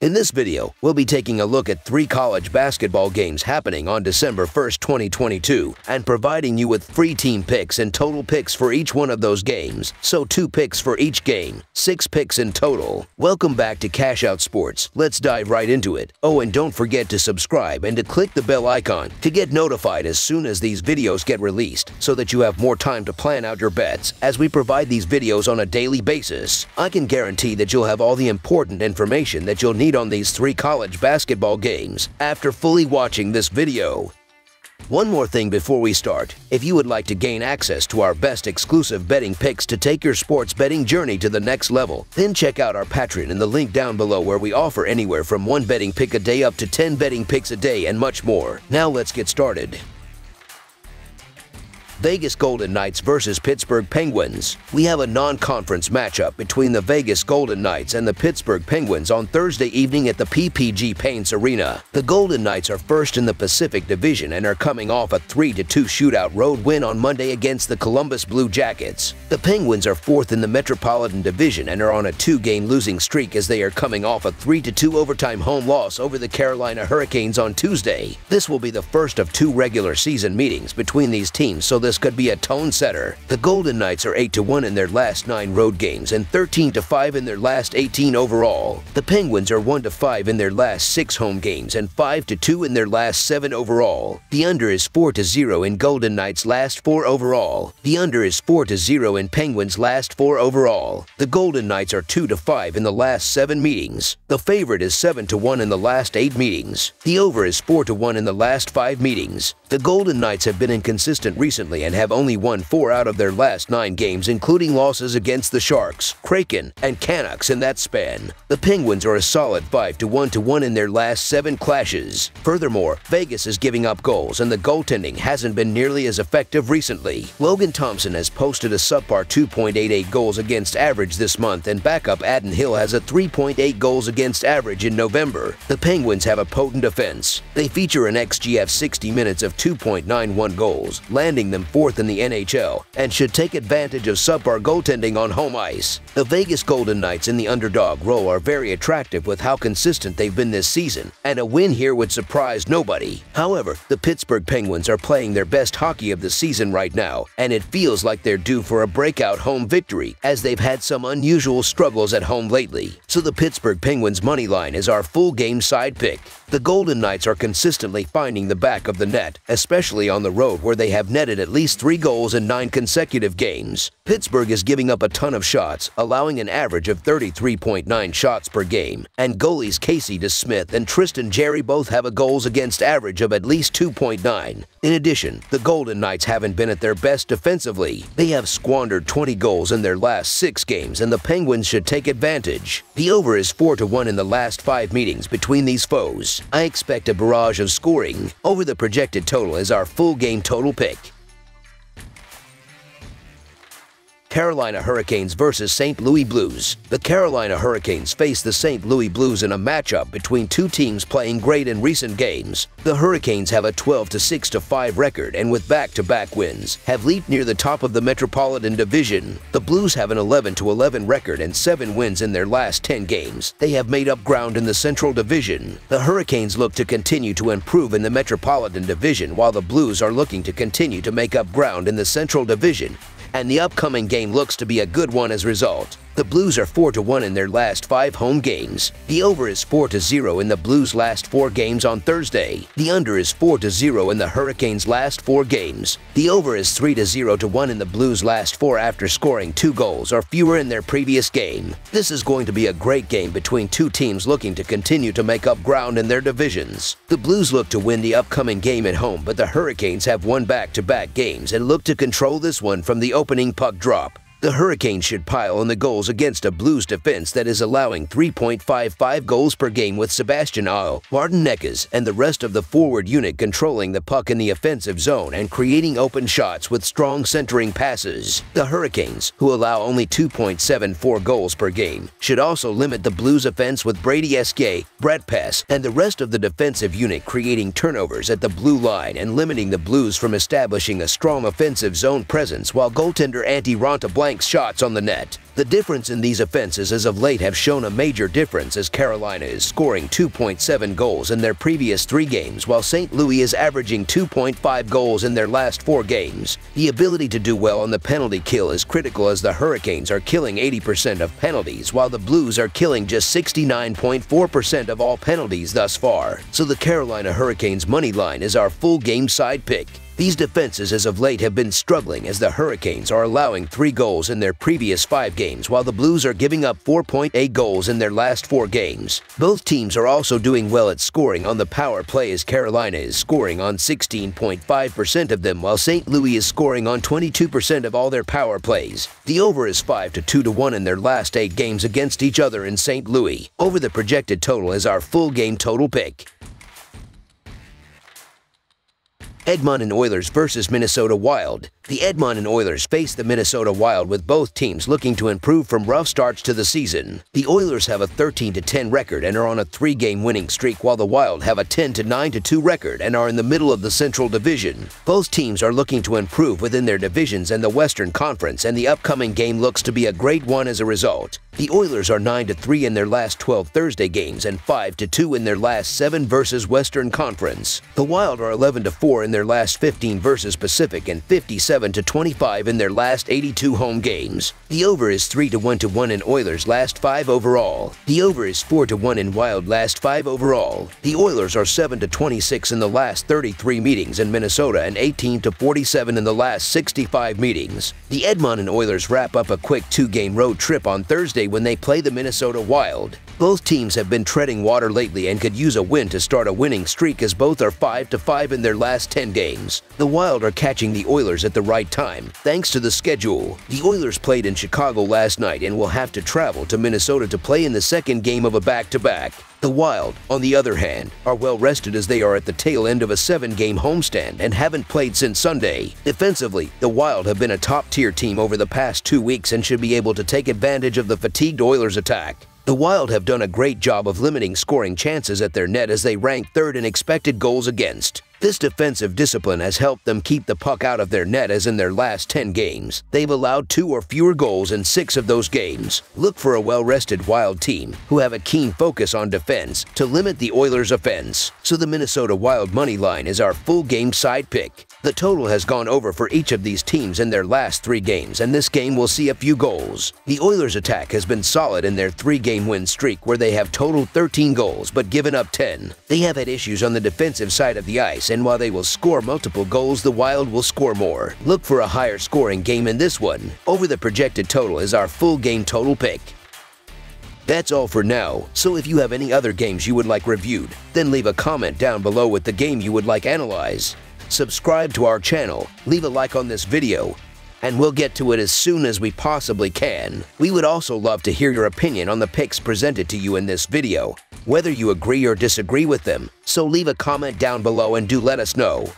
In this video, we'll be taking a look at three college basketball games happening on December 1st, 2022, and providing you with free team picks and total picks for each one of those games. So two picks for each game, six picks in total. Welcome back to Cash Out Sports. Let's dive right into it. Oh, and don't forget to subscribe and to click the bell icon to get notified as soon as these videos get released so that you have more time to plan out your bets as we provide these videos on a daily basis. I can guarantee that you'll have all the important information that you'll need on these three college basketball games after fully watching this video. One more thing before we start. If you would like to gain access to our best exclusive betting picks to take your sports betting journey to the next level, then check out our Patreon in the link down below where we offer anywhere from one betting pick a day up to 10 betting picks a day and much more. Now let's get started. Vegas Golden Knights versus Pittsburgh Penguins. We have a non-conference matchup between the Vegas Golden Knights and the Pittsburgh Penguins on Thursday evening at the PPG Paints Arena. The Golden Knights are first in the Pacific Division and are coming off a 3-2 shootout road win on Monday against the Columbus Blue Jackets. The Penguins are fourth in the Metropolitan Division and are on a two-game losing streak as they are coming off a 3-2 overtime home loss over the Carolina Hurricanes on Tuesday. This will be the first of two regular season meetings between these teams so this could be a tone setter. The Golden Knights are 8-1 in their last 9 road games and 13-5 in their last 18 overall. The Penguins are 1-5 in their last 6 home games and 5-2 in their last 7 overall. The under is 4-0 in Golden Knights' last 4 overall. The under is 4-0 in Penguins' last 4 overall. The Golden Knights are 2-5 in the last 7 meetings. The favorite is 7-1 in the last 8 meetings. The over is 4-1 in the last 5 meetings. The Golden Knights have been inconsistent recently and have only won four out of their last nine games, including losses against the Sharks, Kraken, and Canucks in that span. The Penguins are a solid 5 to 1 to 1 in their last seven clashes. Furthermore, Vegas is giving up goals, and the goaltending hasn't been nearly as effective recently. Logan Thompson has posted a subpar 2.88 goals against average this month, and backup Adin Hill has a 3.8 goals against average in November. The Penguins have a potent defense. They feature an XG of 60 minutes of 2.91 goals, landing them fourth in the NHL and should take advantage of subpar goaltending on home ice. The Vegas Golden Knights in the underdog role are very attractive with how consistent they've been this season, and a win here would surprise nobody. However, the Pittsburgh Penguins are playing their best hockey of the season right now, and it feels like they're due for a breakout home victory as they've had some unusual struggles at home lately. So the Pittsburgh Penguins money line is our full game side pick. The Golden Knights are consistently finding the back of the net, especially on the road where they have netted at least three goals in nine consecutive games. Pittsburgh is giving up a ton of shots, allowing an average of 33.9 shots per game, and goalies Casey DeSmith and Tristan Jarry both have a goals against average of at least 2.9. In addition, the Golden Knights haven't been at their best defensively. They have squandered 20 goals in their last six games, and the Penguins should take advantage. The over is 4 to 1 in the last five meetings between these foes. I expect a barrage of scoring. Over the projected total is our full game total pick. Carolina Hurricanes versus St. Louis Blues. The Carolina Hurricanes face the St. Louis Blues in a matchup between two teams playing great in recent games. The Hurricanes have a 12-6-5 record and with back-to-back -back wins have leaped near the top of the Metropolitan Division. The Blues have an 11-11 record and 7 wins in their last 10 games. They have made up ground in the Central Division. The Hurricanes look to continue to improve in the Metropolitan Division while the Blues are looking to continue to make up ground in the Central Division and the upcoming game looks to be a good one as a result. The Blues are 4-1 in their last five home games. The over is 4-0 in the Blues' last four games on Thursday. The under is 4-0 in the Hurricanes' last four games. The over is 3-0-1 in the Blues' last four after scoring two goals or fewer in their previous game. This is going to be a great game between two teams looking to continue to make up ground in their divisions. The Blues look to win the upcoming game at home, but the Hurricanes have won back-to-back -back games and look to control this one from the opening puck drop. The Hurricanes should pile on the goals against a Blues defense that is allowing 3.55 goals per game with Sebastian Aho, Martin Necas, and the rest of the forward unit controlling the puck in the offensive zone and creating open shots with strong centering passes. The Hurricanes, who allow only 2.74 goals per game, should also limit the Blues offense with Brady Skjei, Brett Pesce, and the rest of the defensive unit creating turnovers at the blue line and limiting the Blues from establishing a strong offensive zone presence while goaltender Antti Raanta blank shots on the net. The difference in these offenses as of late have shown a major difference as Carolina is scoring 2.7 goals in their previous three games while St. Louis is averaging 2.5 goals in their last four games. The ability to do well on the penalty kill is critical as the Hurricanes are killing 80% of penalties while the Blues are killing just 69.4% of all penalties thus far. So the Carolina Hurricanes money line is our full game side pick. These defenses as of late have been struggling as the Hurricanes are allowing three goals in their previous five games while the Blues are giving up 4.8 goals in their last four games. Both teams are also doing well at scoring on the power play as Carolina is scoring on 16.5% of them while St. Louis is scoring on 22% of all their power plays. The over is 5 to 2 to 1 in their last 8 games against each other in St. Louis. Over the projected total is our full game total pick. Edmonton Oilers versus Minnesota Wild. The Edmonton Oilers face the Minnesota Wild with both teams looking to improve from rough starts to the season. The Oilers have a 13-10 record and are on a three-game winning streak while the Wild have a 10-9-2 record and are in the middle of the Central Division. Both teams are looking to improve within their divisions and the Western Conference and the upcoming game looks to be a great one as a result. The Oilers are 9-3 in their last 12 Thursday games and 5-2 in their last 7 versus Western Conference. The Wild are 11-4 in their last 15 versus Pacific and 57 to 25 in their last 82 home games. The over is 3 to 1 to 1 in Oilers last 5 overall. The over is 4 to 1 in Wild last 5 overall. The Oilers are 7 to 26 in the last 33 meetings in Minnesota and 18 to 47 in the last 65 meetings. The Edmonton Oilers wrap up a quick two-game road trip on Thursday when they play the Minnesota Wild. Both teams have been treading water lately and could use a win to start a winning streak as both are 5-5 in their last 10 games. The Wild are catching the Oilers at the right time, thanks to the schedule. The Oilers played in Chicago last night and will have to travel to Minnesota to play in the second game of a back-to-back. -back. The Wild, on the other hand, are well rested as they are at the tail end of a seven-game homestand and haven't played since Sunday. Defensively, the Wild have been a top-tier team over the past two weeks and should be able to take advantage of the fatigued Oilers attack. The Wild have done a great job of limiting scoring chances at their net as they rank third in expected goals against. This defensive discipline has helped them keep the puck out of their net as in their last 10 games. They've allowed two or fewer goals in six of those games. Look for a well-rested Wild team who have a keen focus on defense to limit the Oilers' offense. So the Minnesota Wild money line is our full game side pick. The total has gone over for each of these teams in their last three games, and this game will see a few goals. The Oilers' attack has been solid in their three-game win streak where they have totaled 13 goals but given up 10. They have had issues on the defensive side of the ice, and while they will score multiple goals, the Wild will score more. Look for a higher scoring game in this one. Over the projected total is our full game total pick. That's all for now, so if you have any other games you would like reviewed, then leave a comment down below with the game you would like analyzed subscribe to our channel, leave a like on this video, and we'll get to it as soon as we possibly can. We would also love to hear your opinion on the picks presented to you in this video, whether you agree or disagree with them, so leave a comment down below and do let us know.